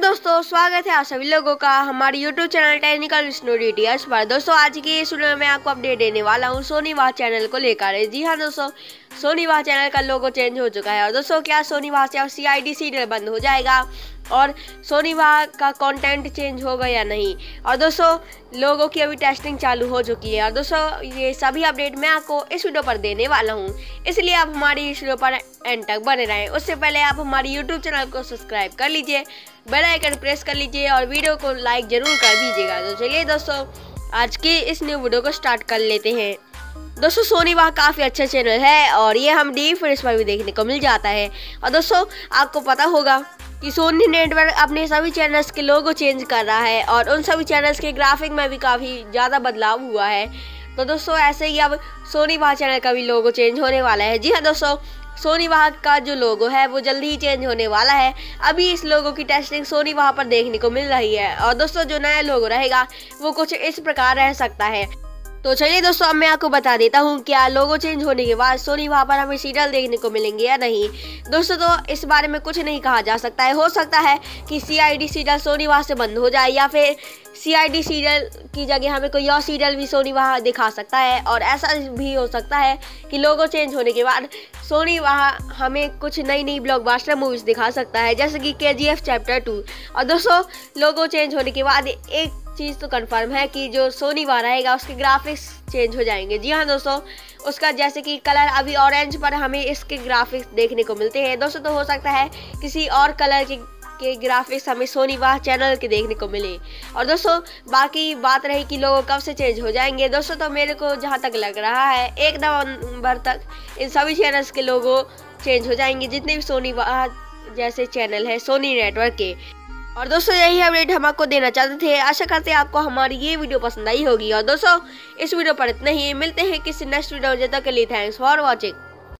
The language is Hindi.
दोस्तों, स्वागत है आप सभी लोगों का हमारे YouTube channel technical snow details पर। दोस्तों, आज की इस वीडियो में आपको अपडेट देने वाला हूँ सोनी वाह चैनल को लेकर। जी हाँ दोस्तों सोनी वाह चैनल का लोगो चेंज हो चुका है। और दोस्तों, क्या सोनी वाह से सी आई डी सीरियल बंद हो जाएगा? और सोनी वाह का कंटेंट चेंज होगा या नहीं? और दोस्तों, लोगों की अभी टेस्टिंग चालू हो चुकी है। और दोस्तों, ये सभी अपडेट मैं आपको इस वीडियो पर देने वाला हूँ। इसलिए आप हमारी इस वीडियो पर एंड तक बने रहें। उससे पहले आप हमारी यूट्यूब चैनल को सब्सक्राइब कर लीजिए बेल आइकन प्रेस कर लीजिए, और वीडियो को लाइक ज़रूर कर दीजिएगा। तो चलिए दोस्तों, आज की इस न्यू वीडियो को स्टार्ट कर लेते हैं। दोस्तों सोनी वाह काफ़ी अच्छा चैनल है और ये हम डी फ्रेश पर भी देखने को मिल जाता है। और दोस्तों, आपको पता होगा कि सोनी नेटवर्क अपने सभी चैनल्स के लोगो चेंज कर रहा है और उन सभी चैनल्स के ग्राफिक में भी काफ़ी ज़्यादा बदलाव हुआ है। तो दोस्तों, ऐसे ही अब सोनी वाह चैनल का भी लोगो चेंज होने वाला है। जी हाँ दोस्तों सोनी वाह का जो लोगो है, वो जल्दी ही चेंज होने वाला है। अभी इस लोगो की टेस्टिंग सोनी वाह पर देखने को मिल रही है और दोस्तों, जो नया लोगो रहेगा, वो कुछ इस प्रकार रह सकता है। तो चलिए दोस्तों, अब मैं आपको बता देता हूँ क्या लोगो चेंज होने के बाद सोनी वहाँ पर हमें सीरियल देखने को मिलेंगे या नहीं। दोस्तों तो इस बारे में कुछ नहीं कहा जा सकता है। हो सकता है कि C I D serial Sony वहाँ से बंद हो जाए या फिर सी आई डी सीरियल की जगह हमें कोई और सीरियल भी सोनी वहाँ दिखा सकता है। और ऐसा भी हो सकता है कि लोगो चेंज होने के बाद सोनी वहाँ हमें कुछ नई नई ब्लॉकबास्टर मूवीज़ दिखा सकता है, जैसे कि के जी एफ़ चैप्टर टू और दोस्तों, लोगो चेंज होने के बाद एक चीज़ तो कंफर्म है कि जो सोनी वाला रहेगा उसके ग्राफिक्स चेंज हो जाएँगे। जी हाँ दोस्तों, उसका जैसे कि कलर अभी ऑरेंज पर हमें इसके ग्राफिक्स देखने को मिलते हैं। दोस्तों तो हो सकता है किसी और कलर के के ग्राफिक्स हमें सोनी वाह चैनल के देखने को मिले। और दोस्तों, बाकी बात रही कि लोग कब से चेंज हो जाएँगे। दोस्तों तो मेरे को जहाँ तक लग रहा है, एक नवंबर तक इन सभी चैनल्स के लोगो चेंज हो जाएँगे, जितने भी सोनी वाह जैसे चैनल है सोनी नेटवर्क के। और दोस्तों, यही अपडेट हम आपको देना चाहते थे। आशा करते हैं आपको हमारी ये वीडियो पसंद आई होगी। और दोस्तों, इस वीडियो पर इतना ही। मिलते हैं किसी नेक्स्ट वीडियो जब तक के लिए थैंक्स फॉर वॉचिंग